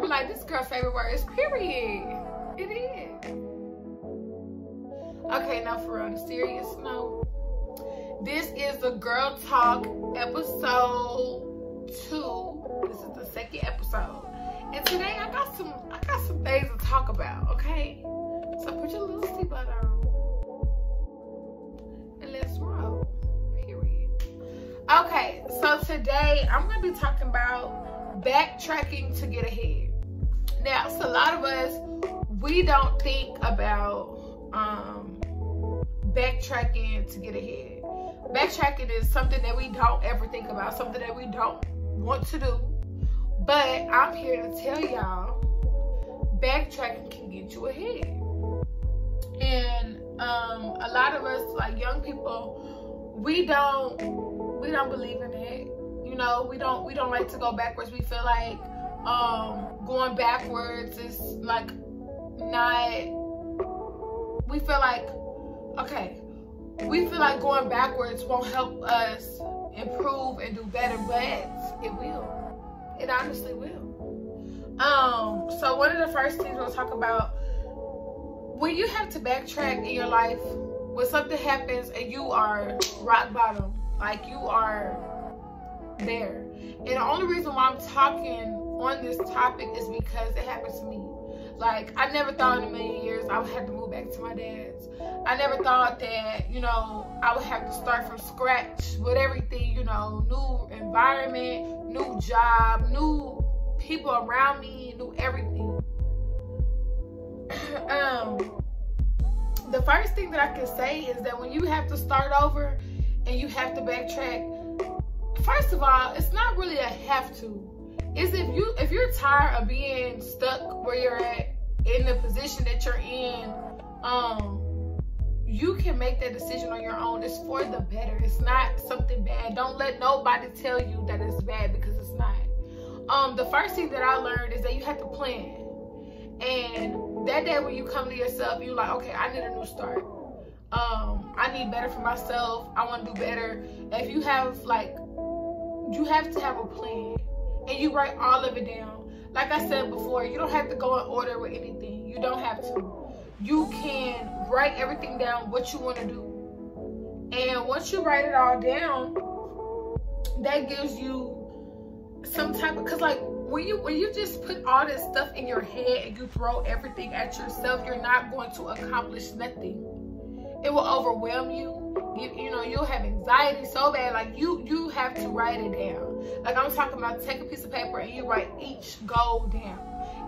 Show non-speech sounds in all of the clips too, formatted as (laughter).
Y'all probably like, this girl's favorite word is period. It is. Okay, now for on a serious note, this is the Girl Talk episode two. This is the second episode. And today I got some I got some things to talk about, okay? So put your little seatbelt on. And let's roll. Period. Okay, so today I'm gonna be talking about backtracking to get ahead. Now, so a lot of us we don't think about um backtracking to get ahead. Backtracking is something that we don't ever think about, something that we don't want to do. But I'm here to tell y'all backtracking can get you ahead. And um, a lot of us, like young people, we don't we don't believe in it. You know, we don't we don't like to go backwards. We feel like um, going backwards is like not. We feel like okay, we feel like going backwards won't help us improve and do better, but it will. It honestly will. Um, so one of the first things we'll talk about when you have to backtrack in your life when something happens and you are rock bottom, like you are there. And the only reason why I'm talking on this topic is because it happened to me. Like, I never thought in a million years I would have to move back to my dad's. I never thought that, you know, I would have to start from scratch with everything, you know, new environment, new job, new people around me, new everything. (clears throat) um, the first thing that I can say is that when you have to start over and you have to backtrack, first of all, it's not really a have to. Is if you if you're tired of being stuck where you're at in the position that you're in, um, you can make that decision on your own. It's for the better. It's not something bad. Don't let nobody tell you that it's bad because it's not. Um, the first thing that I learned is that you have to plan. And that day when you come to yourself, you're like, okay, I need a new start. Um, I need better for myself. I want to do better. If you have like, you have to have a plan, and you write all of it down. Like I said before, you don't have to go in order with anything. You don't have to. You can write everything down what you want to do, and once you write it all down, that gives you some type of because like when you when you just put all this stuff in your head and you throw everything at yourself, you're not going to accomplish nothing. It will overwhelm you. You, you know, you'll have anxiety so bad. Like you you have to write it down. Like I'm talking about take a piece of paper and you write each goal down.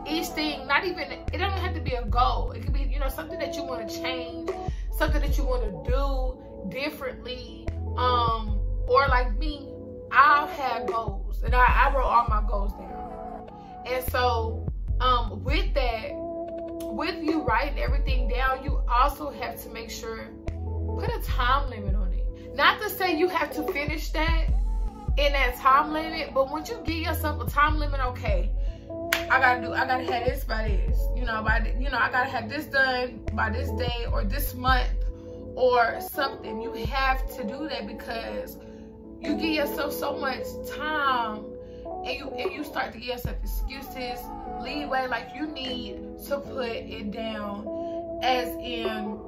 Each thing, not even it doesn't have to be a goal. It could be, you know, something that you want to change, something that you want to do differently. Um, or like me, I'll have goals. And I, I wrote all my goals down. And so um, with that, with you writing everything down, you also have to make sure, put a time limit on it. Not to say you have to finish that in that time limit, but once you give yourself a time limit, okay, I gotta do, I gotta have this by this, you know, by, you know, I gotta have this done by this day or this month or something. You have to do that because you give yourself so much time and you and you start to give yourself excuses, leeway, like you need to put it down as in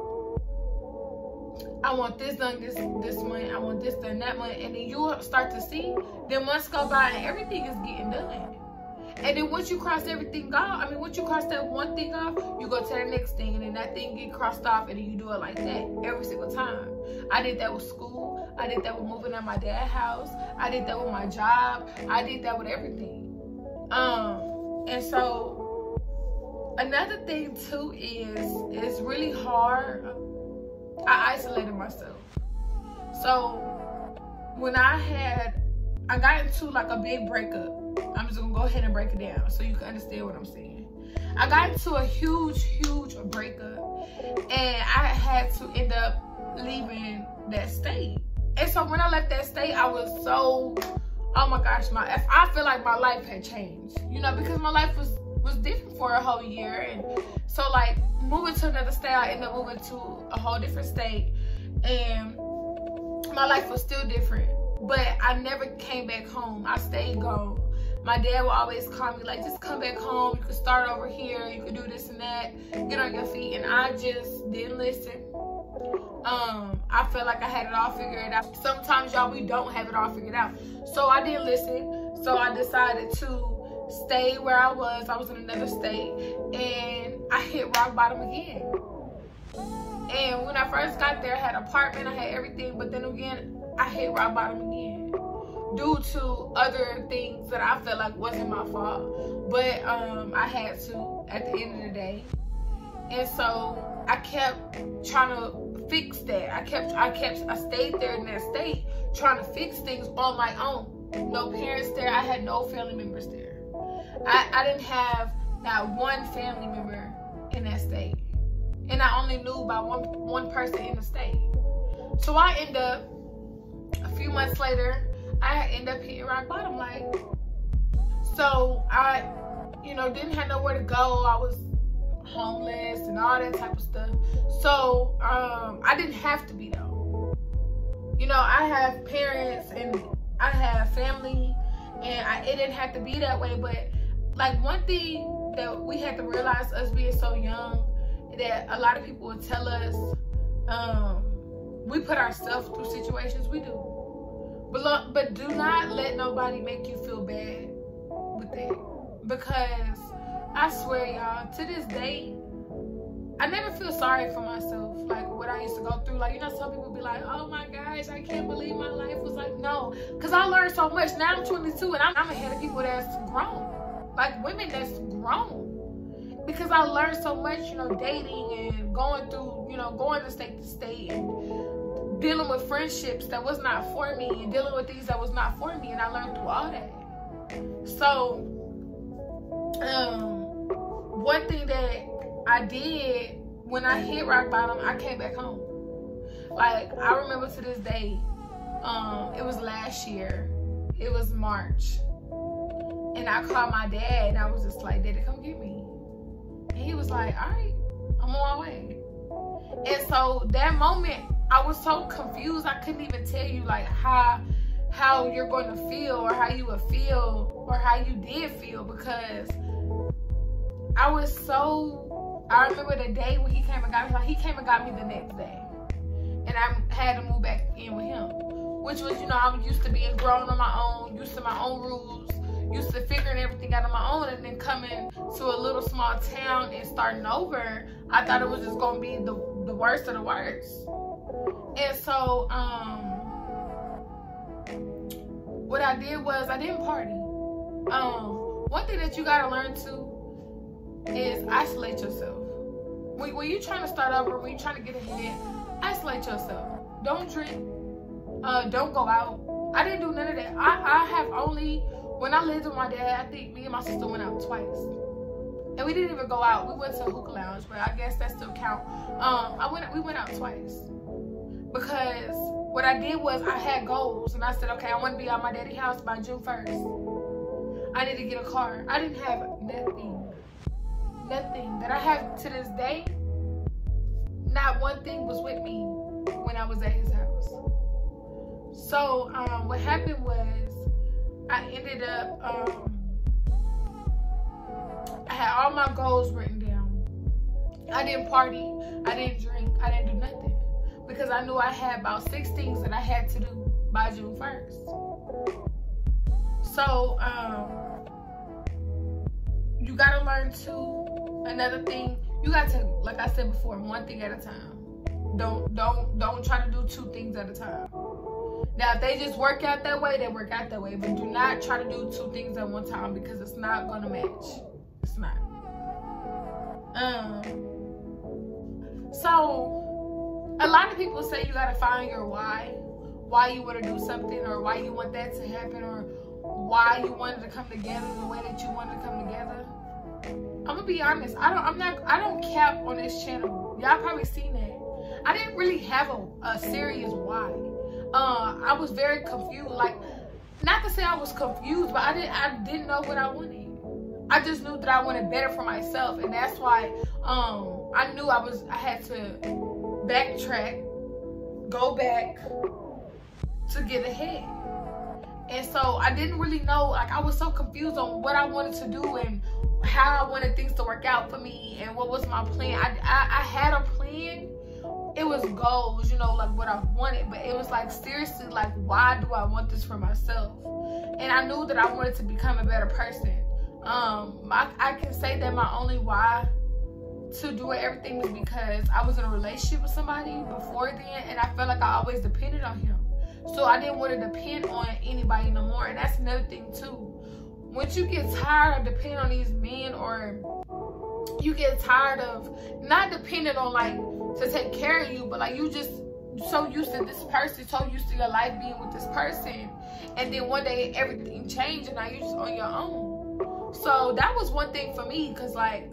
I want this done this this month, I want this done that month, and then you start to see, then months go by and everything is getting done. And then once you cross everything off, I mean, once you cross that one thing off, you go to the next thing, and then that thing get crossed off, and then you do it like that every single time. I did that with school. I did that with moving at my dad's house. I did that with my job. I did that with everything. Um, and so another thing too is it's really hard. I isolated myself. So when I had, I got into like a big breakup I'm just gonna go ahead and break it down so you can understand what I'm saying. I got into a huge, huge breakup and I had to end up leaving that state. And so when I left that state, I was so, oh my gosh, my I feel like my life had changed, you know, because my life was was different for a whole year. And so like moving to another state, I ended up moving to a whole different state and my life was still different But I never came back home. I stayed gone. My dad would always call me like, just come back home. You can start over here. You can do this and that. Get on your feet. And I just didn't listen. Um, I felt like I had it all figured out. Sometimes y'all we don't have it all figured out. So I didn't listen. So I decided to stay where I was. I was in another state and I hit rock bottom again. And when I first got there, I had an apartment, I had everything, but then again, I hit rock bottom again due to other things that I felt like wasn't my fault. But um, I had to at the end of the day. And so I kept trying to fix that. I kept, I kept, I stayed there in that state trying to fix things on my own. No parents there. I had no family members there. I, I didn't have not one family member in that state. And I only knew about one, one person in the state. So I end up, a few months later, I end up hitting rock bottom. Like, so I, you know, didn't have nowhere to go. I was homeless and all that type of stuff. So um, I didn't have to be though. You know, I have parents and I have family, and I, it didn't have to be that way. But like one thing that we had to realize, us being so young, that a lot of people would tell us, um, we put ourselves through situations. We do. But, but do not let nobody make you feel bad with that. Because I swear, y'all, to this day, I never feel sorry for myself, like what I used to go through. Like, you know, some people be like, oh my gosh, I can't believe my life was like, no. Because I learned so much. Now I'm 22 and I'm, I'm ahead of people that's grown. Like women that's grown. Because I learned so much, you know, dating and going through, you know, going to state to state and dealing with friendships that was not for me and dealing with things that was not for me and I learned through all that. So um one thing that I did when I hit rock bottom, I came back home. Like I remember to this day, um, it was last year. It was March. And I called my dad and I was just like, Daddy, come get me. And he was like, All right, I'm on my way. And so that moment I was so confused. I couldn't even tell you like how how you're going to feel or how you would feel or how you did feel because I was so I remember the day when he came and got me like he came and got me the next day and I had to move back in with him which was you know I'm used to being grown on my own used to my own rules used to figuring everything out on my own and then coming to a little small town and starting over I thought it was just gonna be the the worst of the worst and so, um, what I did was I didn't party. Um, one thing that you gotta learn to is isolate yourself. When, when you're trying to start over, when you're trying to get ahead, isolate yourself. Don't drink. Uh, don't go out. I didn't do none of that. I, I have only, when I lived with my dad, I think me and my sister went out twice. And we didn't even go out. We went to hookah lounge, but I guess that still count. Um, I went, we went out twice because what I did was I had goals and I said, okay, I want to be at my daddy house by June 1st. I need to get a car. I didn't have nothing, nothing that I have to this day. Not one thing was with me when I was at his house. So um, what happened was I ended up, um, I had all my goals written down. I didn't party. I didn't drink. I didn't do nothing because I knew I had about six things that I had to do by June 1st. So, um, you gotta learn to, another thing, you got to, like I said before, one thing at a time. Don't, don't, don't try to do two things at a time. Now, if they just work out that way, they work out that way. But do not try to do two things at one time because it's not gonna match. It's not. Um. So a lot of people say you gotta find your why why you want to do something or why you want that to happen or why you wanted to come together the way that you wanted to come together i'm gonna be honest i don't i'm not i don't cap on this channel y'all probably seen that i didn't really have a, a serious why uh i was very confused like not to say i was confused but i didn't i didn't know what i wanted I just knew that I wanted better for myself, and that's why um, I knew I was I had to backtrack, go back to get ahead. And so I didn't really know, like I was so confused on what I wanted to do and how I wanted things to work out for me and what was my plan. I, I, I had a plan. It was goals, you know, like what I wanted, but it was like seriously, like why do I want this for myself? And I knew that I wanted to become a better person. Um, I, I can say that my only why to do everything was because I was in a relationship with somebody before then, and I felt like I always depended on him. So I didn't want to depend on anybody no more, and that's another thing too once you get tired of depending on these men or you get tired of not depending on like to take care of you, but like you just so used to this person, so used to your life being with this person, and then one day everything changed and now you're just on your own. So that was one thing for me, cause like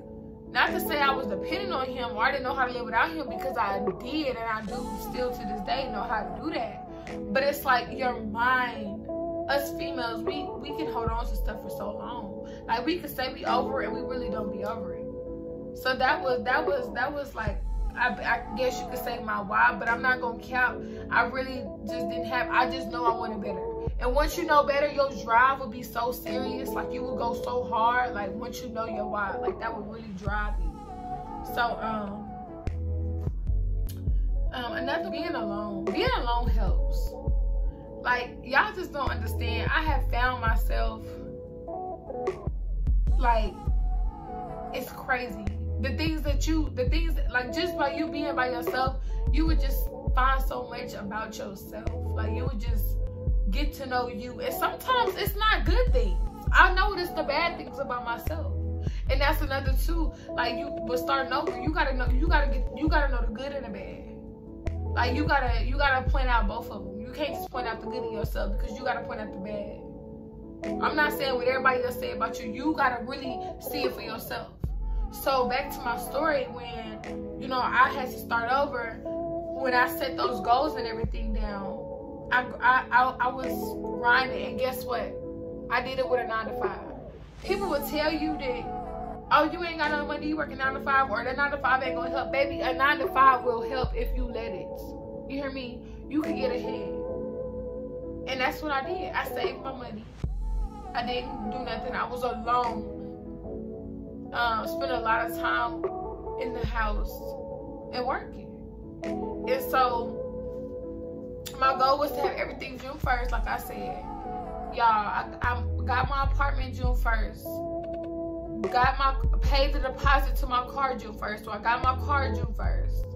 not to say I was dependent on him or I didn't know how to live without him because I did and I do still to this day know how to do that. But it's like your mind us females, we we can hold on to stuff for so long. Like we could say we over it and we really don't be over it. So that was that was that was like I, I guess you could say my why, but I'm not gonna count. I really just didn't have. I just know I wanted better. And once you know better, your drive will be so serious. Like you will go so hard. Like once you know your why, like that would really drive you. So um, um another being alone. Being alone helps like y'all just don't understand i have found myself like it's crazy the things that you the things that, like just by you being by yourself you would just find so much about yourself. Like you would just get to know you. And sometimes it's not good things. I notice the bad things about myself. And that's another too. Like you but starting over you gotta know you gotta get you gotta know the good and the bad. Like you gotta you gotta point out both of them you can't just point out the good in yourself because you gotta point out the bad. I'm not saying what everybody else say about you. You gotta really see it for yourself. So back to my story when, you know, I had to start over, when I set those goals and everything down, I, I, I, I was grinding and guess what? I did it with a nine to five. People would tell you that, oh, you ain't got no money, you working nine to five, or that nine to five ain't gonna help. Baby, a nine to five will help if you let it. You hear me? You can get ahead. And that's what I did. I saved my money. I didn't do nothing. I was alone. Um, spent a lot of time in the house and working. And so my goal was to have everything June 1st, like I said. Y'all, I, I got my apartment June 1st. Got my paid the deposit to my car June 1st. So I got my car June 1st.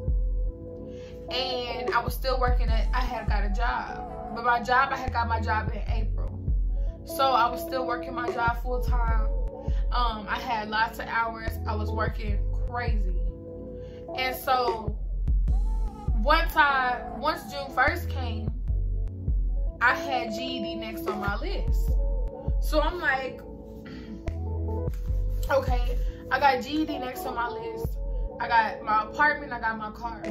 And I was still working at I had got a job. But my job, I had got my job in April. So I was still working my job full time. Um, I had lots of hours. I was working crazy. And so once I, once June 1st came, I had GED next on my list. So I'm like, (clears throat) okay, I got GED next on my list. I got my apartment, I got my car.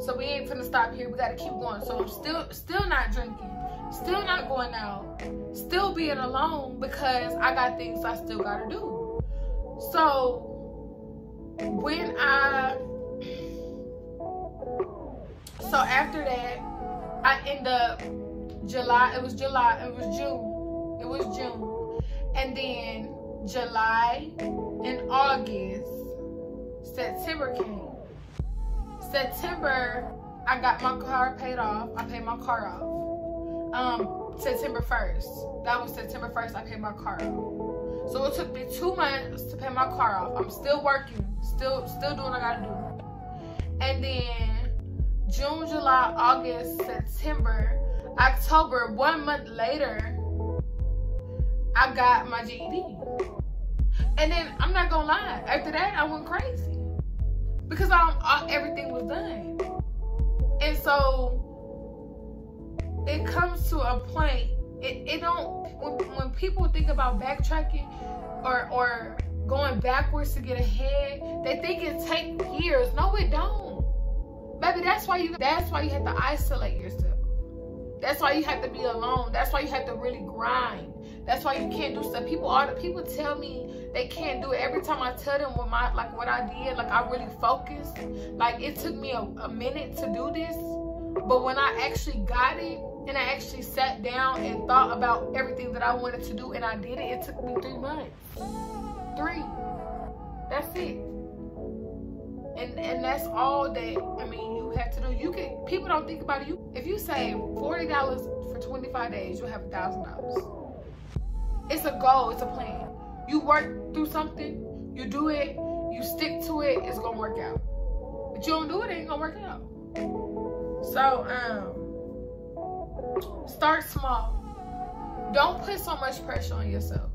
So we ain't finna stop here. We gotta keep going. So I'm still still not drinking. Still not going out. Still being alone because I got things I still gotta do. So when I so after that, I end up July, it was July, it was June. It was June. And then July and August, September came. September, I got my car paid off. I paid my car off. Um, September 1st. That was September 1st, I paid my car off. So it took me two months to pay my car off. I'm still working, still still doing what I gotta do. And then June, July, August, September, October, one month later, I got my GED. And then I'm not gonna lie, after that I went crazy because I'm, I, everything was done. And so it comes to a point. It, it don't when, when people think about backtracking or or going backwards to get ahead, they think it take years. No, it don't. Baby, that's why you that's why you have to isolate yourself. That's why you have to be alone. That's why you have to really grind. That's why you can't do stuff. People all the people tell me they can't do it. Every time I tell them what my like what I did, like I really focused. Like it took me a, a minute to do this. But when I actually got it, and I actually sat down and thought about everything that I wanted to do and I did it. It took me three months. Three. That's it. And and that's all that I mean you have to do. You can people don't think about it. You if you save forty dollars for 25 days, you'll have a thousand dollars. It's a goal, it's a plan. You work through something, you do it, you stick to it, it's gonna work out. But you don't do it, it ain't gonna work out. So um start small. Don't put so much pressure on yourself.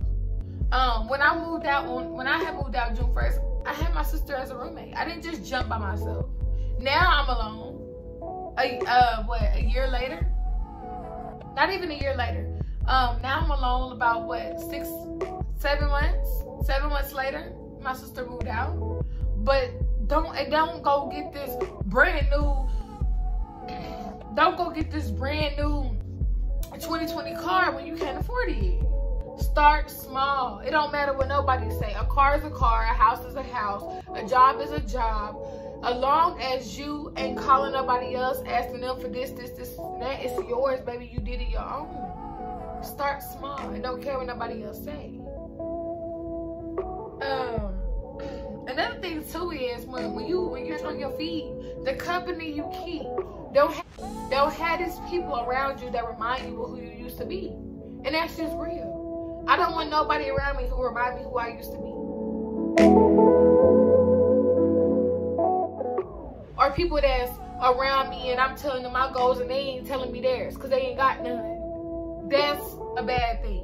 Um, when I moved out on when I had moved out June 1st, I had my sister as a roommate. I didn't just jump by myself. Now I'm alone. A uh what a year later? Not even a year later. Um, now I'm alone about what six, seven months. Seven months later, my sister moved out. But don't don't go get this brand new don't go get this brand new 2020 car when you can't afford it. Start small. It don't matter what nobody say. A car is a car, a house is a house, a job is a job. As long as you ain't calling nobody else, asking them for this, this, this, that, it's yours, baby. You did it your own. Start small and don't care what nobody else say. Um, another thing too is when, when you when you're on your feet, the company you keep don't have, don't have these people around you that remind you of who you used to be, and that's just real. I don't want nobody around me who remind me who I used to be. Or people that's around me and I'm telling them my goals and they ain't telling me theirs because they ain't got none. That's a bad thing.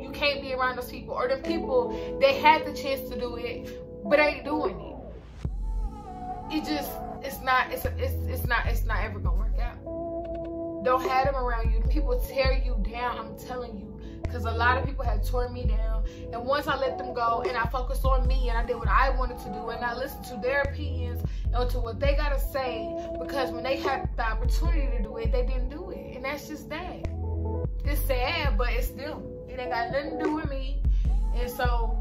You can't be around those people. Or the people, they had the chance to do it, but I ain't doing it. It just, it's not, it's, it's, it's not, it's not ever gonna work out. Don't have them around you. People tear you down, I'm telling you. Because a lot of people have torn me down. And once I let them go and I focused on me and I did what I wanted to do and I listened to their opinions and to what they gotta say, because when they had the opportunity to do it, they didn't do it. And that's just that. It's sad, but it's them. It ain't got nothing to do with me. And so,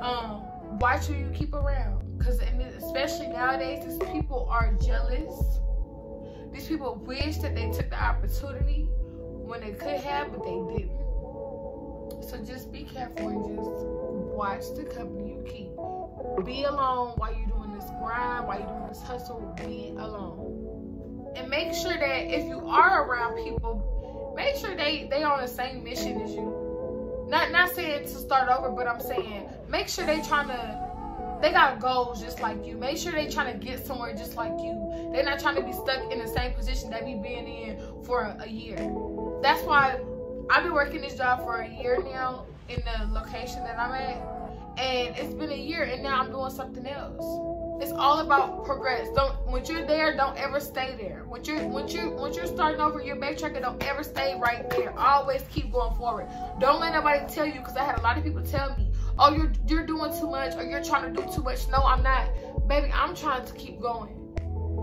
um, watch who you keep around. Because especially nowadays, these people are jealous. These people wish that they took the opportunity when they could have, but they didn't. So just be careful and just watch the company you keep. Be alone while you're doing this grind, while you're doing this hustle. Be alone. And make sure that if you are around people, make sure they they on the same mission as you not not saying to start over, but I'm saying make sure they trying to they got goals just like you. Make sure they trying to get somewhere just like you. They're not trying to be stuck in the same position that we been in for a, a year. That's why I've been working this job for a year now in the location that I'm at. And it's been a year and now I'm doing something else. It's all about progress. Don't once you're there, don't ever stay there. Once you're once you once you're starting over, you're backtracking. Don't ever stay right there. Always keep going forward. Don't let nobody tell you because I had a lot of people tell me, "Oh, you're you're doing too much, or you're trying to do too much." No, I'm not, baby. I'm trying to keep going.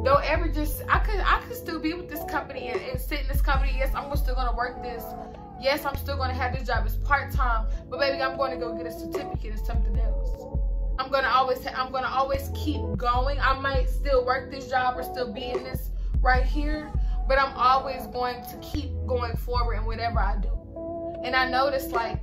Don't ever just. I could I could still be with this company and, and sit in this company. Yes, I'm still gonna work this. Yes, I'm still gonna have this job. It's part time, but baby, I'm going to go get a certificate or something else. I'm gonna always I'm gonna always keep going. I might still work this job or still be in this right here, but I'm always going to keep going forward in whatever I do. And I notice like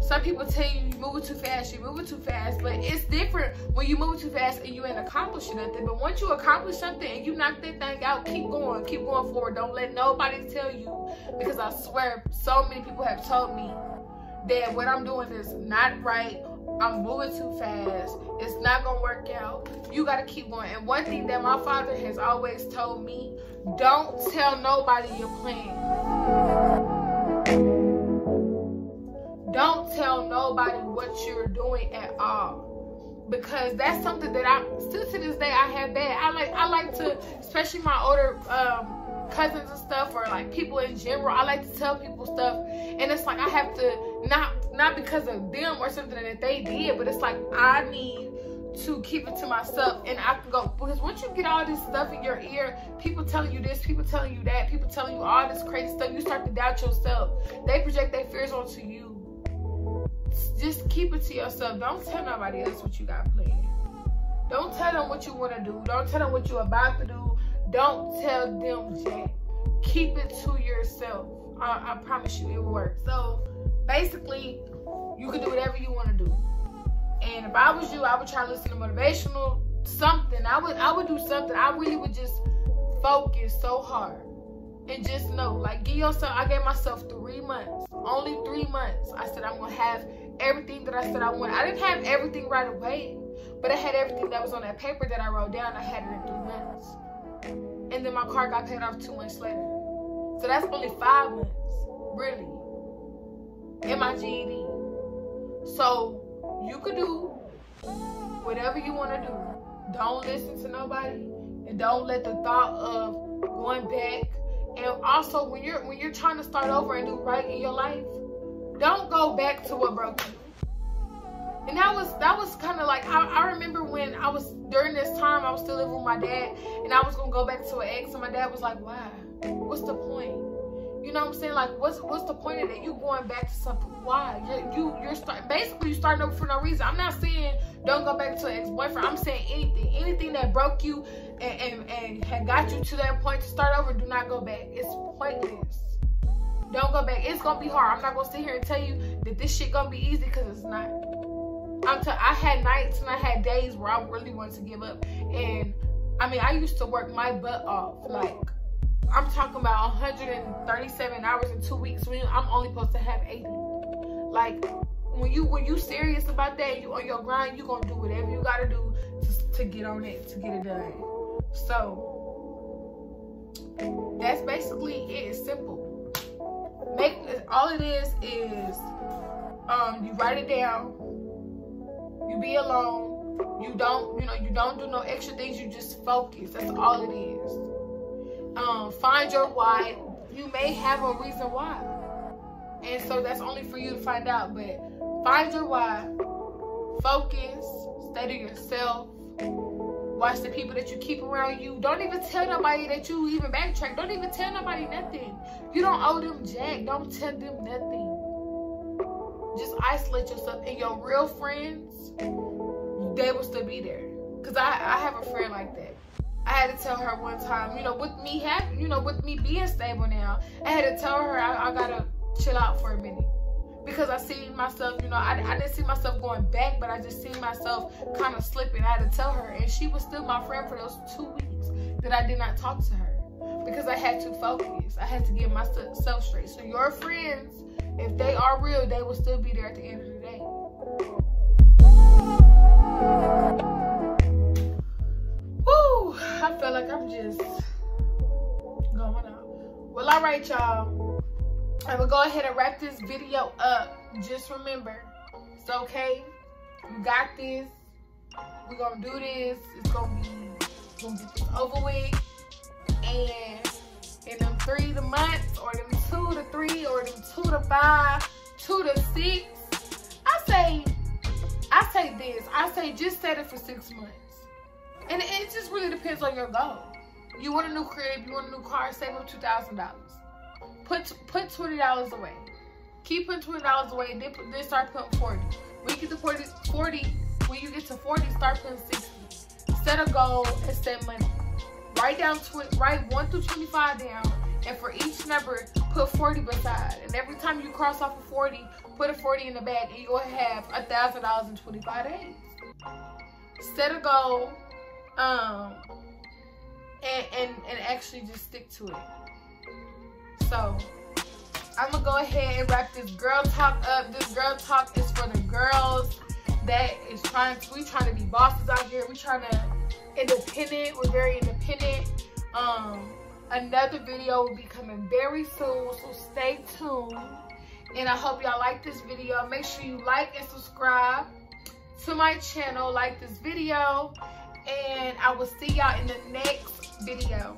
some people tell you you moving too fast, you moving too fast, but it's different when you move too fast and you ain't accomplishing nothing. But once you accomplish something and you knock that thing out, keep going, keep going forward. Don't let nobody tell you because I swear so many people have told me that what I'm doing is not right I'm moving too fast. It's not gonna work out. You gotta keep going. And one thing that my father has always told me, don't tell nobody your plan. Don't tell nobody what you're doing at all. Because that's something that I still to this day I have that. I like I like to, especially my older um, cousins and stuff or like people in general i like to tell people stuff and it's like i have to not not because of them or something that they did but it's like i need to keep it to myself and i can go because once you get all this stuff in your ear people telling you this people telling you that people telling you all this crazy stuff you start to doubt yourself they project their fears onto you just keep it to yourself don't tell nobody else what you got planned don't tell them what you want to do don't tell them what you're about to do don't tell them Jack. Keep it to yourself. I, I promise you it will work. So basically, you can do whatever you want to do. And if I was you, I would try to listen to motivational something. I would I would do something. I really would just focus so hard. And just know, like give yourself I gave myself three months. Only three months. I said I'm gonna have everything that I said I want. I didn't have everything right away, but I had everything that was on that paper that I wrote down. I had it in three months. And then my car got paid off two months later. So that's only five months, really. In my GED. So you could do whatever you want to do. Don't listen to nobody, and don't let the thought of going back. And also, when you're when you're trying to start over and do right in your life, don't go back to what broke you. And that was that was kind of like I, I remember when I was during this time I was still living with my dad, and I was gonna go back to an ex, and my dad was like, "Why? What's the point?" You know what I'm saying? Like, what's what's the point of that? You going back to something? Why? You're, you you're start basically you starting over for no reason. I'm not saying don't go back to an ex-boyfriend. I'm saying anything, anything that broke you and, and and had got you to that point to start over. Do not go back. It's pointless. Don't go back. It's gonna be hard. I'm not gonna sit here and tell you that this shit gonna be easy because it's not. I'm t- I had nights and I had days where I really wanted to give up, and I mean I used to work my butt off like I'm talking about 137 hours in two weeks when I'm only supposed to have 80. Like when you when you serious about that, you on your grind, you gonna do whatever you gotta do to, to get on it, to get it done. So that's basically it. It's simple. Make all it is is um you write it down. You be alone. You don't, you know, you don't do no extra things. You just focus. That's all it is um, find your why. You may have a reason why. And so that's only for you to find out. But find your why. Focus. Study yourself. Watch the people that you keep around you. Don't even tell nobody that you even backtrack. Don't even tell nobody nothing. You don't owe them jack. Don't tell them nothing. Just isolate yourself. And your real friends, they will still be there. Because I, I have a friend like that. I had to tell her one time, you know, with me having, you know, with me being stable now, I had to tell her I, I gotta chill out for a minute because I see myself, you know, I, I didn't see myself going back, but I just see myself kind of slipping. I had to tell her, and she was still my friend for those two weeks that I did not talk to her because I had to focus. I had to get myself straight. So your friends, if they are real, they will still be there at the end of the day. Woo! I feel like I'm just going out. Well, all right, y'all. I will go ahead and wrap this video up. Just remember, it's okay. You got this. We're gonna do this. It's gonna be gonna get this over with. And in them three to months, or them two to three, or them two to five, two to six, I say, I say this. I say just set it for six months. And it just really depends on your goal. You want a new crib, you want a new car, save up $2,000. Put put $20 away. Keep putting $20 away, then, then start putting 40 When you get to 40, 40, when you get to 40, start putting 60 Set a goal and set money. Write down, write 1 through 25 down, and for each number, put 40 beside. And every time you cross off a 40, put a 40 in the bag, and you'll have a $1,000 in 25 days. Set a goal, um, and, and, and actually just stick to it. So, I'm gonna go ahead and wrap this girl talk up. This girl talk is for the girls that is trying to, we trying to be bosses out here. We trying to, independent, we're very independent. Um, another video will be coming very soon, so stay tuned. And I hope y'all like this video. Make sure you like and subscribe to my channel, like this video, and I will see y'all in the next video.